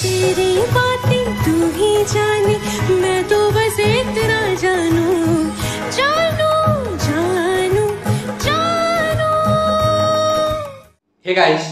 तेरी बातें तू ही जाने, मैं तो बस इतना जानू। जानू जानू जानू। Hey guys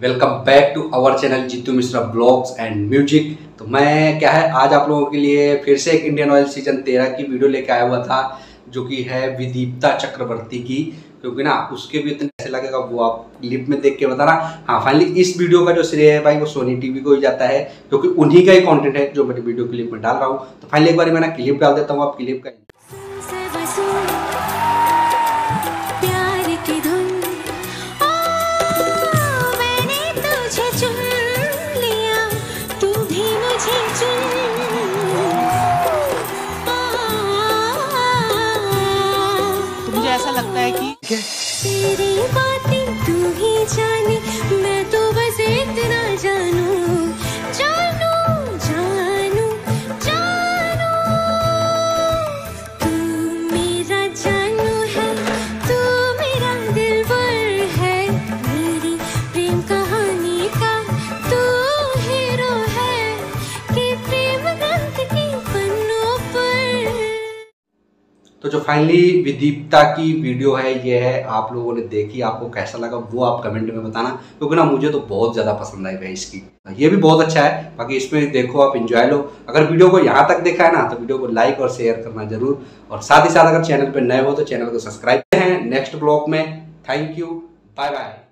welcome back to our channel Jeetu Mishra blogs and music तो मैं, क्या है, आज आप लोगों के लिए फिर से एक इंडियन ऑयल सीज़न तेरह की वीडियो लेके आया हुआ था। जो कि है विदीप्ता चक्रवर्ती की, क्योंकि ना उसके भी इतने ऐसे लगेगा, वो आप क्लिप में देख के बताना। हाँ फाइनली इस वीडियो का जो श्रेय है भाई, वो सोनी टीवी को ही जाता है, क्योंकि उन्हीं का ही कंटेंट है जो मैं वीडियो क्लिप में डाल रहा हूँ। तो फाइनली एक बार मैं ना क्लिप डाल देता हूँ, आप क्लिप का ऐसा लगता है कि तेरी बातें तू ही जाने मैं तो तो जो फाइनली विदीप्ता की वीडियो है, ये है, आप लोगों ने देखी, आपको कैसा लगा, वो आप कमेंट में बताना, क्योंकि ना मुझे तो बहुत ज़्यादा पसंद आई भाई इसकी। ये भी बहुत अच्छा है, बाकी इसमें देखो, आप इंजॉय लो। अगर वीडियो को यहाँ तक देखा है ना तो वीडियो को लाइक और शेयर करना ज़रूर। और साथ ही साथ अगर चैनल पर नए हो तो चैनल को सब्सक्राइब करें। नेक्स्ट ब्लॉग में थैंक यू बाय बाय